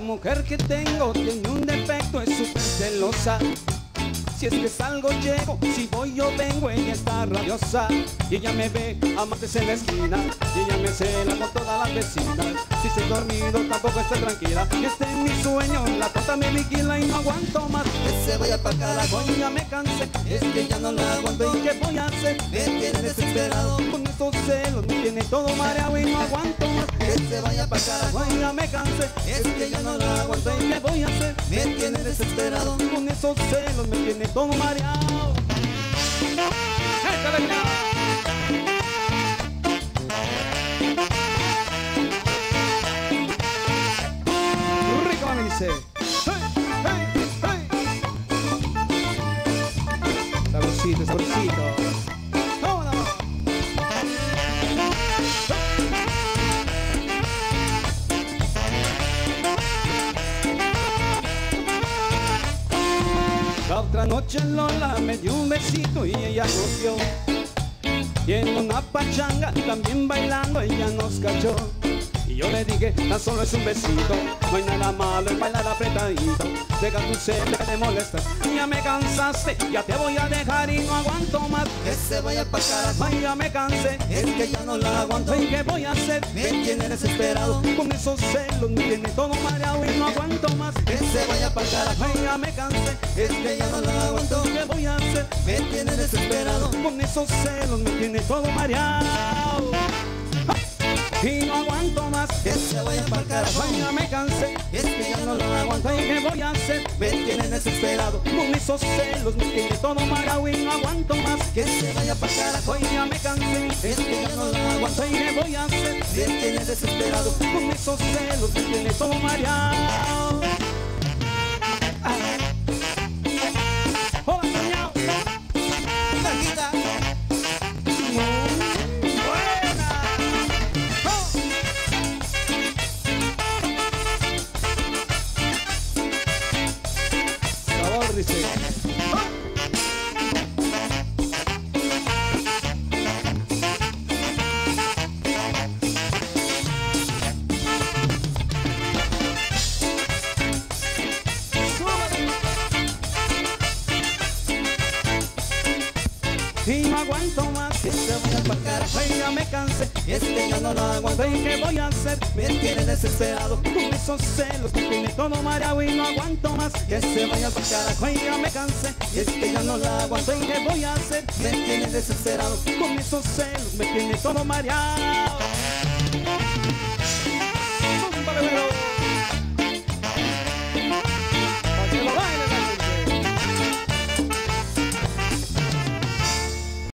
mujer que tengo tiene un defecto, es súper celosa. Si es que salgo llego, si voy yo vengo, está rabiosa Y ella me ve amantes en la esquina Y ella me cela con todas las vecinas Si estoy dormido tampoco estoy tranquila Y este es mi sueño, la tonta me vigila y no aguanto más Que se vaya pa' carajo Ya me cansé, Es que ya no la aguanto ¿y qué voy a hacer? Me tiene desesperado Con estos celos me tiene todo mareado y no aguanto más Que se vaya pa' carajo Ya me cansé, Es que ya no la aguanto ¿y qué voy a hacer? Me tiene desesperado Con esos celos me tiene todo mareado dice. ¡Vámonos! La otra noche Lola me dio un besito y ella nos Y en una pachanga también bailando ella nos cachó Y yo le dije, tan solo es un besito No hay nada malo en bailar apretadito. Deja tu cel, que te molestas Ya me cansaste, ya te voy a dejar y no aguanto más. Que se vaya pa' carajo Ay, ya me cansé Es que ya no la aguanto. Ay, ¿qué voy a hacer? Me tiene desesperado. Con esos celos me tiene todo mareado y no aguanto más. Que se vaya pa' carajo Ay, ya me cansé Es que ya no la aguanto. ¿Qué voy a hacer? Me tiene desesperado. Con esos celos me tiene todo mareado Y no aguanto más. Que se vaya pa' carajo. Ay, ya me cansé. Es que ya no la aguanto. Ay, ¿qué voy a hacer? Me tiene desesperado. Con esos celos me tiene todo mareado y no aguanto más. Que se vaya pa' carajo. Ay, ya me cansé. Es que ya no la aguanto. Ay, ¿qué voy a hacer? Me tiene desesperado. Con esos celos me tiene todo mareado Y no aguanto más Que se vaya pa' carajo Ay, ya me cansé Es que ya no la aguanto Ay, ¿qué voy a hacer? Me tiene desesperado Con esos celos tiene todo mareado y no aguanto más Que se vaya pa' carajo Ay, ya me cansé Es que ya no la aguanto Ay, ¿qué voy a hacer? Me tiene desesperado Con esos celos me tiene todo mareado